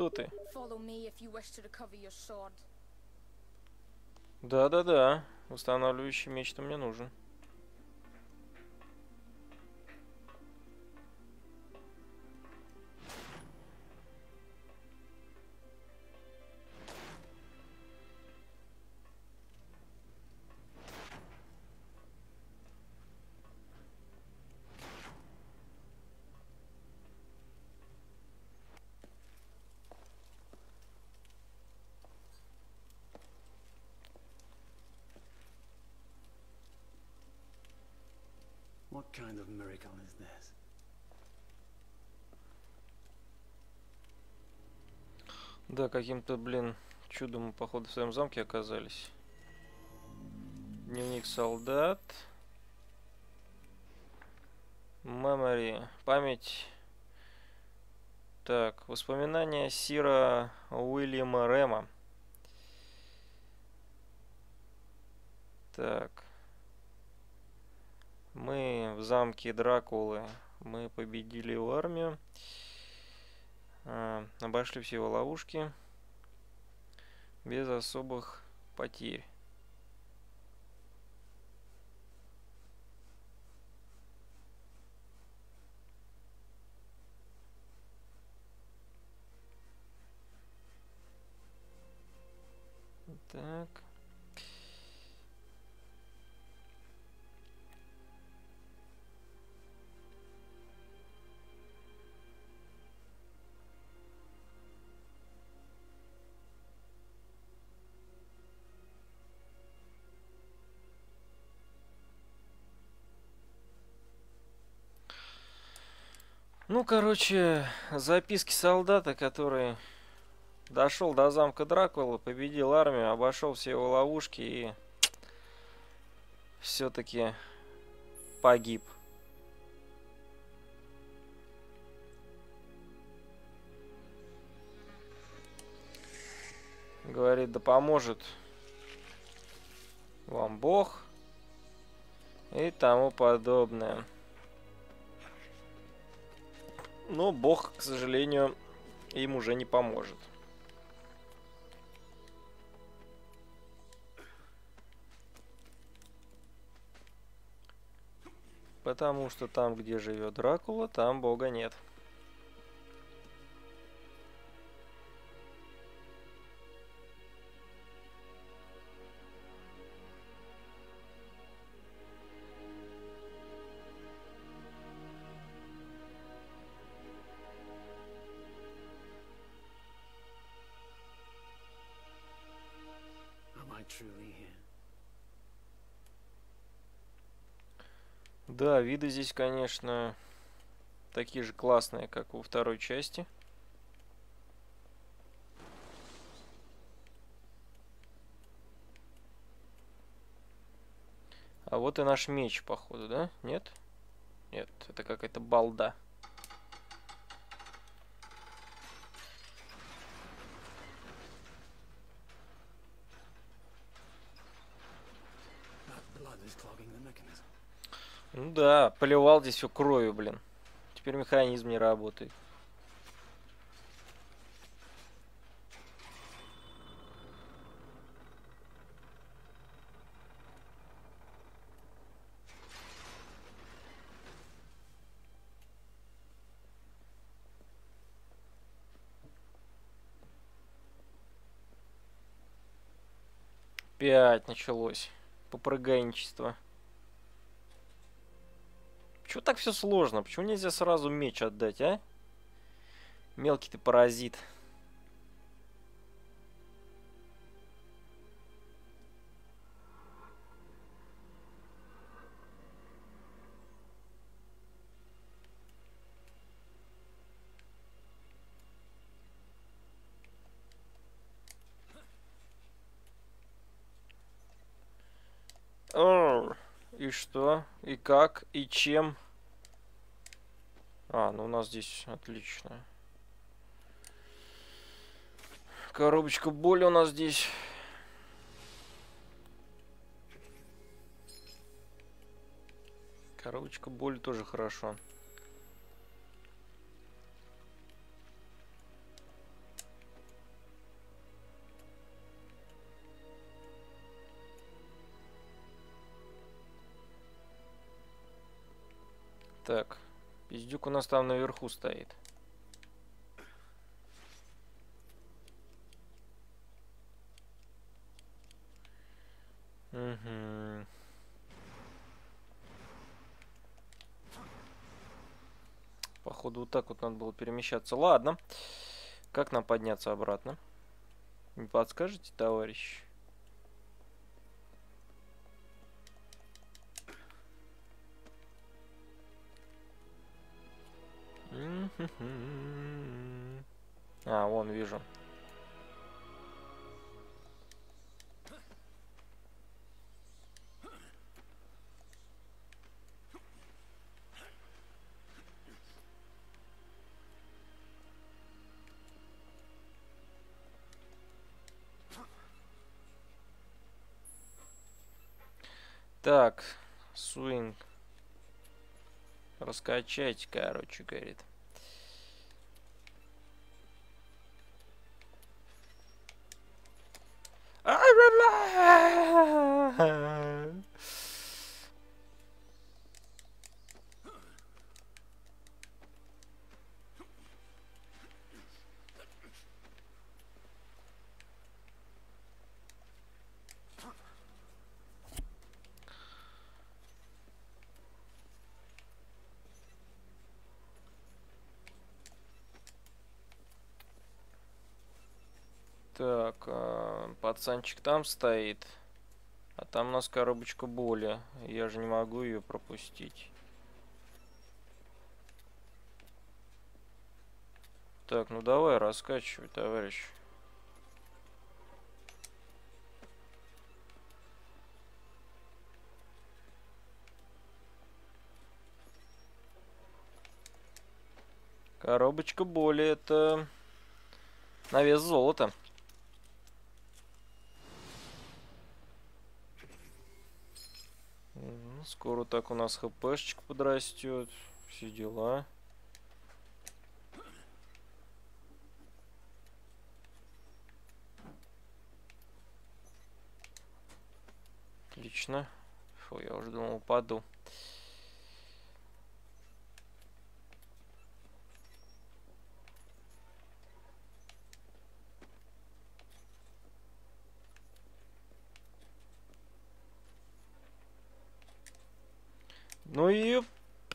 Кто ты? Да-да-да. Устанавливающий меч-то мне нужен. Kind of miracle is this? Да, каким-то, блин, чудом мы, походу, в своем замке оказались. Дневник солдат. Memory. Память. Так, воспоминания Сира Уильяма Рэма. Так. Мы в замке Дракулы. Мы победили его армию. А, обошли все его ловушки. Без особых потерь. Так. Ну, короче, записки солдата, который дошел до замка Дракулы, победил армию, обошел все его ловушки и все-таки погиб. Говорит, да поможет вам Бог и тому подобное. Но Бог, к сожалению, им уже не поможет. Потому что там, где живет Дракула, там Бога нет. Да, виды здесь, конечно, такие же классные, как во второй части. А вот и наш меч, походу, да? Нет? Нет, это какая-то балда. Ну да, поливал здесь все кровью, блин. Теперь механизм не работает. Опять началось попрыгайничество. Почему так все сложно? Почему нельзя сразу меч отдать, а? Мелкий ты паразит. Ор, И что? И как? И чем? А, ну у нас здесь отлично. Коробочка боли у нас здесь. Коробочка боли тоже хорошо. Так, пиздюк у нас там наверху стоит. Угу. Походу вот так вот надо было перемещаться. Ладно. Как нам подняться обратно? Не подскажете, товарищ? А, вон вижу. Так, свинг. Раскачать, короче, говорит. Так, а, пацанчик там стоит. А там у нас коробочка боли. Я же не могу ее пропустить. Так, ну давай, раскачивай, товарищ. Коробочка боли это на вес золота. Скоро так у нас хпшечка подрастет. Все дела. Отлично. Фу, я уже думал, упаду. Ну и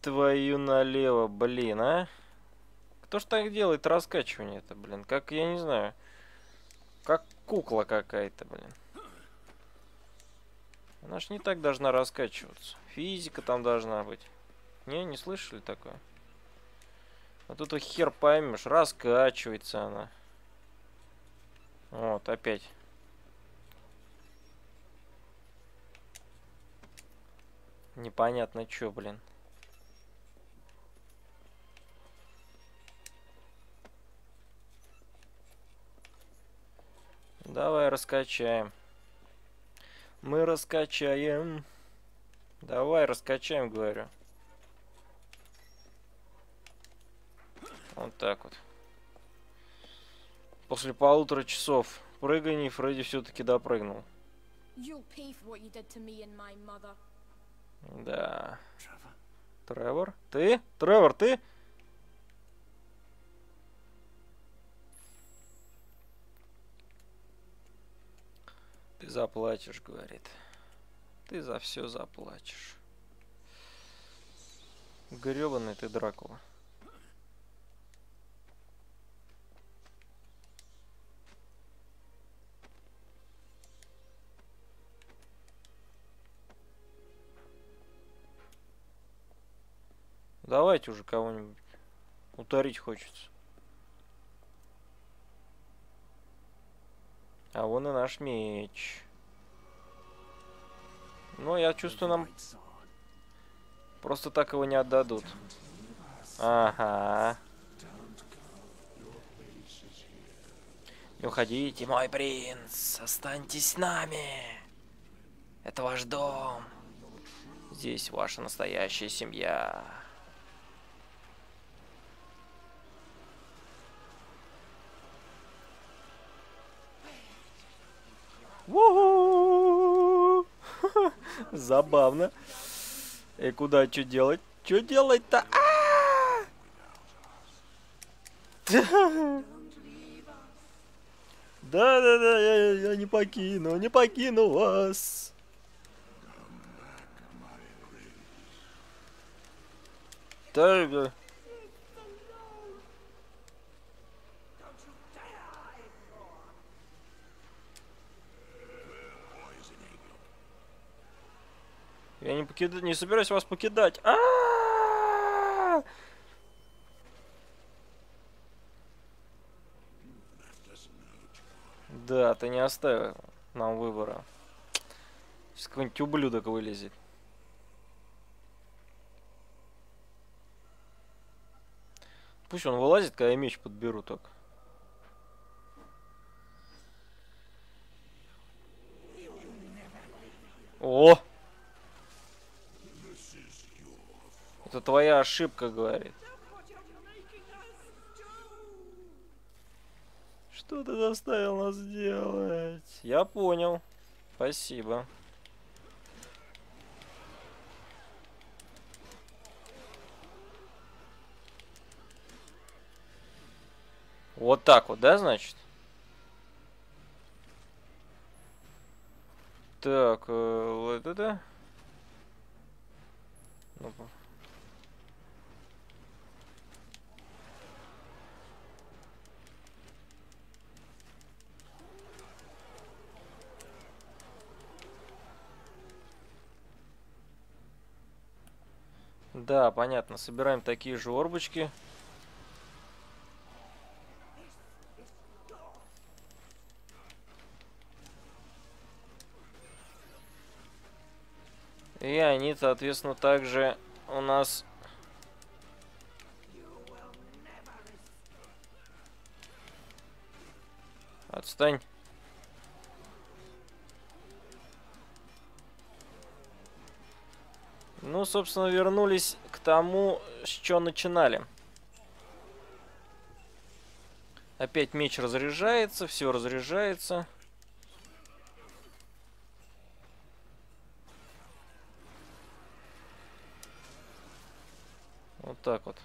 твою налево, блин, а? Кто ж так делает раскачивание это, блин? Как, я не знаю. Как кукла какая-то, блин. Она ж не так должна раскачиваться. Физика там должна быть. Не, не слышали такое? А тут хер поймешь, раскачивается она. Вот, опять. Непонятно что, блин. Давай раскачаем. Мы раскачаем. Давай раскачаем, говорю. Вот так вот. После полутора часов прыганий Фредди все-таки допрыгнул. You'll pay for what you did to me and my mother. Да. Тревор? Ты? Тревор, ты? Ты заплатишь, говорит. Ты за все заплатишь. Гребаный ты Дракула. Давайте уже кого-нибудь. Утарить хочется. А вон и наш меч. Ну, я чувствую, нам просто так его не отдадут. Ага. Не уходите, мой принц. Останьтесь с нами. Это ваш дом. Здесь ваша настоящая семья. Забавно. И куда что делать? Что делать-то? А! Да, да, да, я, я не покину, не покину вас. Да, да. Я не покида... не собираюсь вас покидать. А! Да, ты не оставил нам выбора. Сейчас какой-нибудь ублюдок вылезет. Пусть он вылазит, когда я меч подберу только. О! Это твоя ошибка, говорит. Что ты заставил нас делать? Я понял. Спасибо. Вот так вот, да, значит? Так, э, вот это. ну Да, понятно. Собираем такие же орбочки. И они, соответственно, также у нас... Отстань. Собственно, вернулись к тому, с чего начинали. Опять меч разряжается, все разряжается. Вот так вот.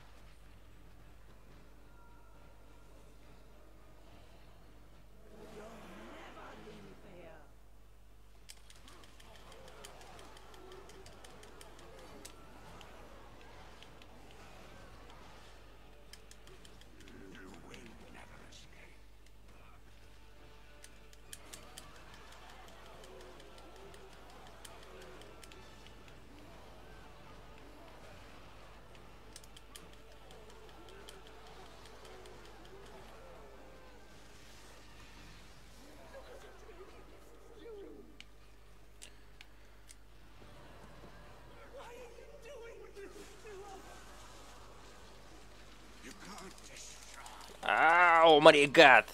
Ау, маригат!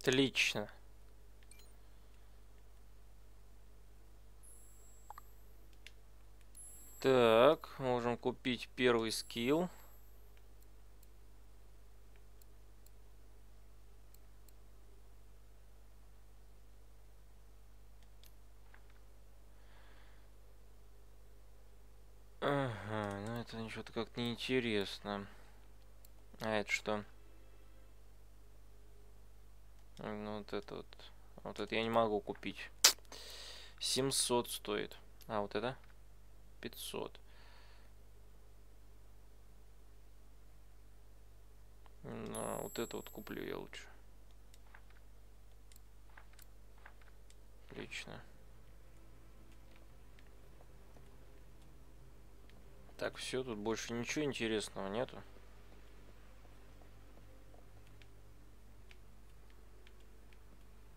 Отлично. Так, можем купить первый скилл. Ага, ну это что-то как-то неинтересно. А это что? Ну вот это вот. Вот это я не могу купить. 700 стоит. А вот это? 500. Ну, вот это вот куплю я лучше. Отлично. Так, все, тут больше ничего интересного нету.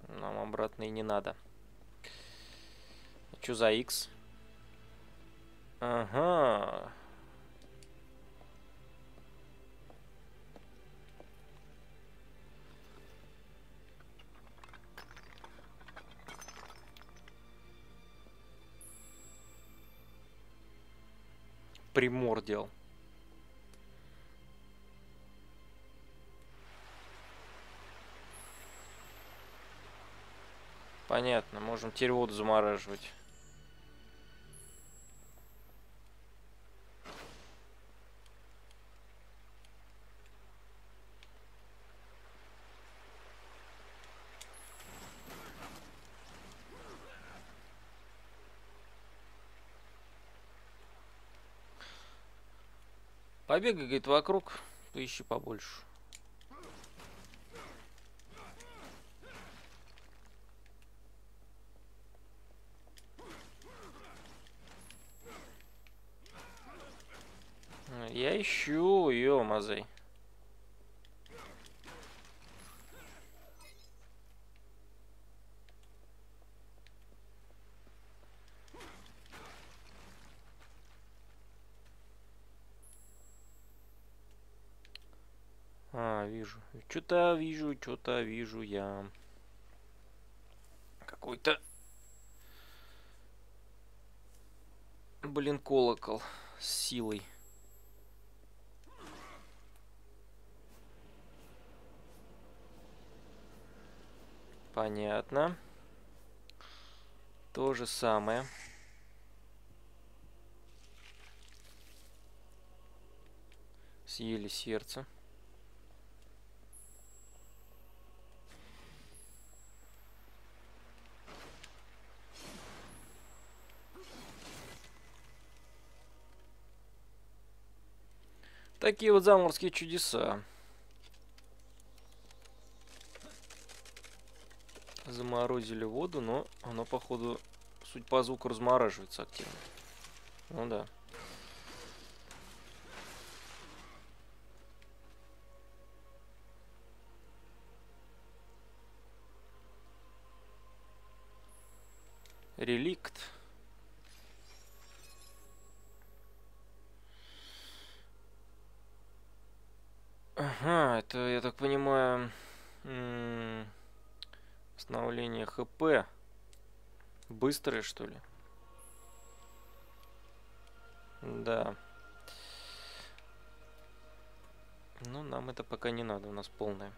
Нам обратно и не надо. Что за X? Ага. Примордиал. Понятно, можем теперь воду замораживать. Побегай, говорит, вокруг, поищи побольше. Я ищу, ё мазей. А, вижу. Что-то вижу, что-то вижу я. Какой-то... Блин, колокол с силой. Понятно. То же самое. Съели сердце. Такие вот заморские чудеса. Заморозили воду, но оно, походу, суть по звуку размораживается активно. Ну да. Реликт. Ага, это, я так понимаю, восстановление ХП. Быстрое, что ли? Да. Ну, нам это пока не надо, у нас полное.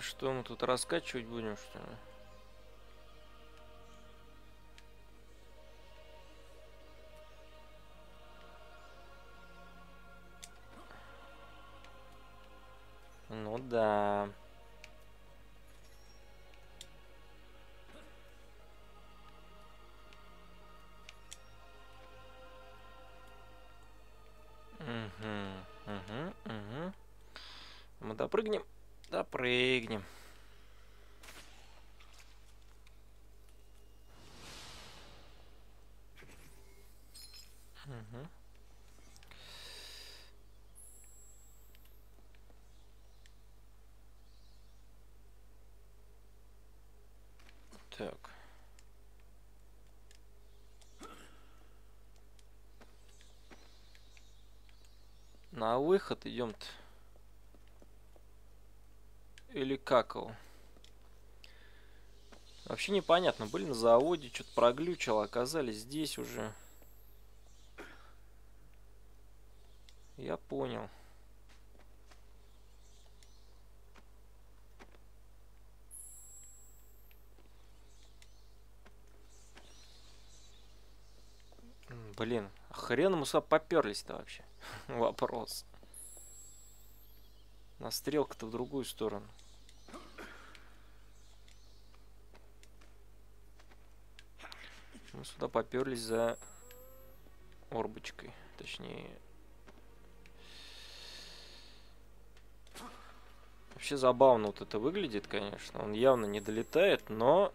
Что, мы тут раскачивать будем, что ли? Так. На выход идем-то. Или как его? Вообще непонятно. Были на заводе, что-то проглючило, оказались здесь уже. Я понял. Блин, а хрен мы сюда поперлись-то вообще? Вопрос. На стрелка-то в другую сторону. Мы сюда поперлись за орбочкой. Точнее... Вообще забавно вот это выглядит, конечно. Он явно не долетает, но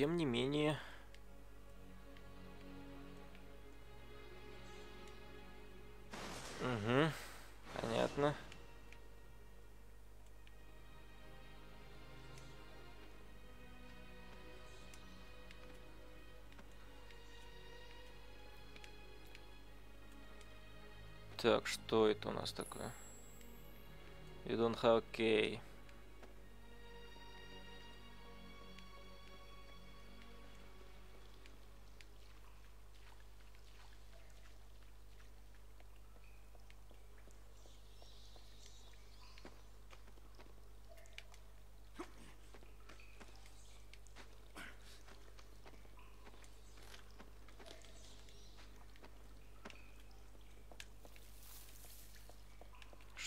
тем не менее... Угу, понятно. Так, что это у нас такое? You don't have key.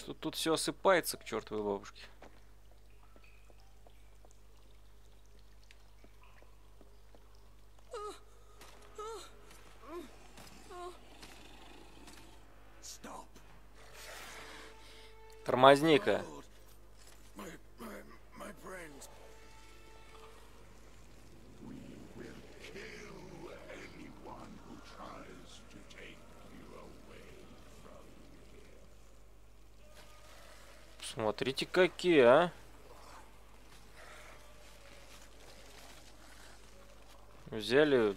Что тут все осыпается к чертовой бабушке. Тормозни-ка. Смотрите, какие, а. Взяли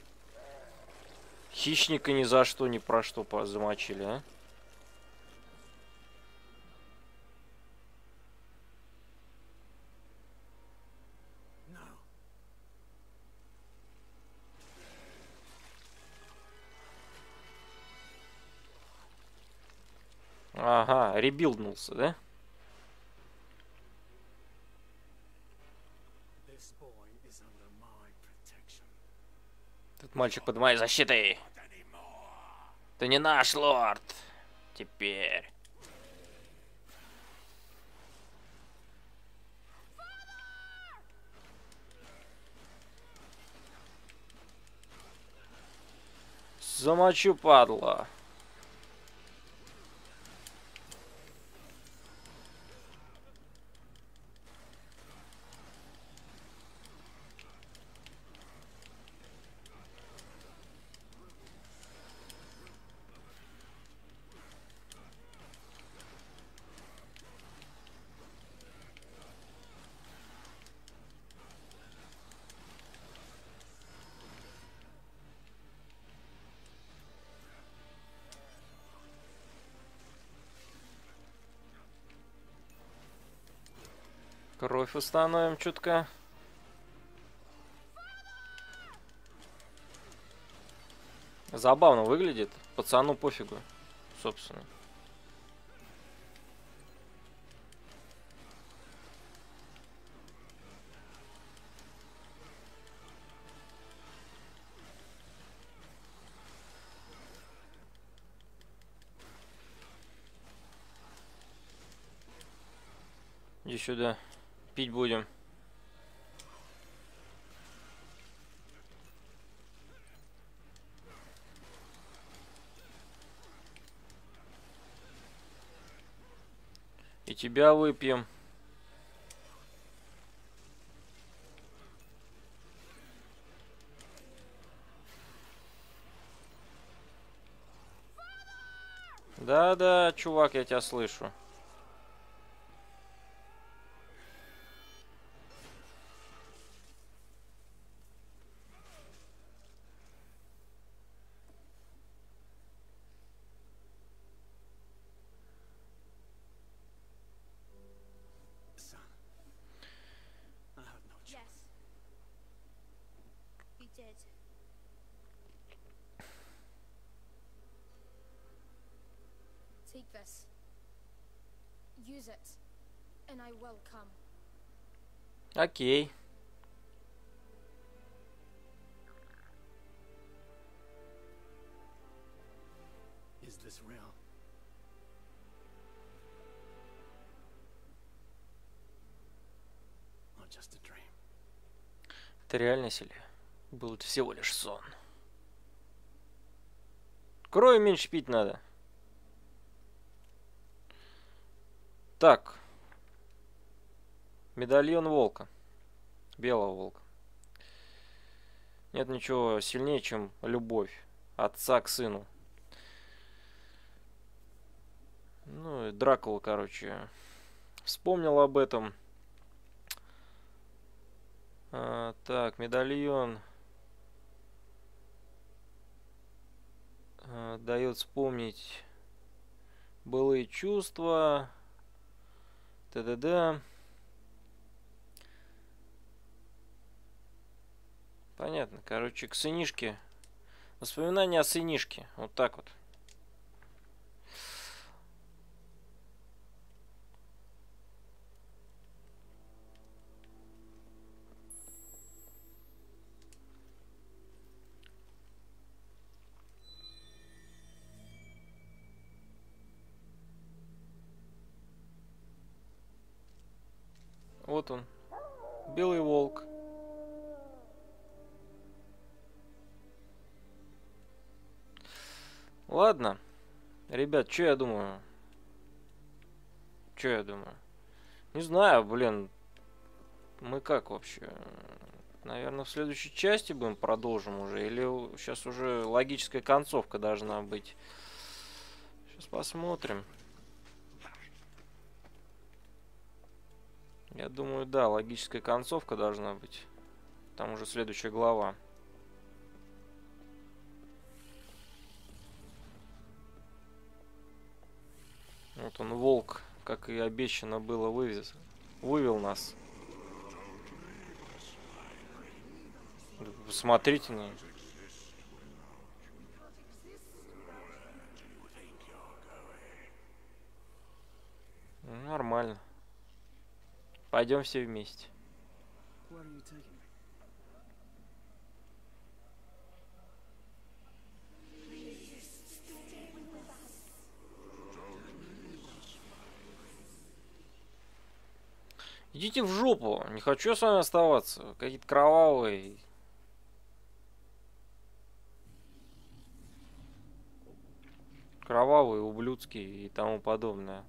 хищника ни за что, ни про что замочили, а. Ага, ребилднулся, да? This boy is under my protection. Этот мальчик под моей защитой. Ты не наш лорд. Теперь. Замочу, падла. Установим чутка. Забавно выглядит. Пацану пофигу, собственно. Иди сюда. Пить будем. И тебя выпьем. Да-да, чувак, я тебя слышу. Take this. Use it, and I will come. Окей. Is this real? Or just a dream? Это реальность или был всего лишь сон? Крови меньше пить надо. Так. Медальон волка. Белого волка. Нет ничего сильнее, чем любовь отца к сыну. Ну и Дракула, короче, вспомнил об этом. А, так, медальон. А, дает вспомнить былые чувства. Т-д-да. Понятно. Короче, к сынишке. Воспоминания о сынишке. Вот так вот. Вот он. Белый волк. Ладно. Ребят, что я думаю? Что я думаю? Не знаю, блин. Мы как вообще? Наверное, в следующей части будем продолжим уже. Или сейчас уже логическая концовка должна быть. Сейчас посмотрим. Я думаю, да, логическая концовка должна быть. Там уже следующая глава. Вот он, волк, как и обещано было, вывез, вывел нас. Посмотрите на ну, Нормально. Пойдем все вместе. Идите в жопу. Не хочу с вами оставаться. Какие-то кровавые. Кровавые, ублюдские и тому подобное.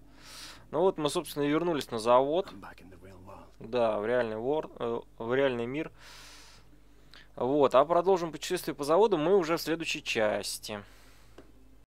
Ну вот мы, собственно, и вернулись на завод. Да, в реальный, вор, э, в реальный мир. Вот, а продолжим путешествие по заводу мы уже в следующей части.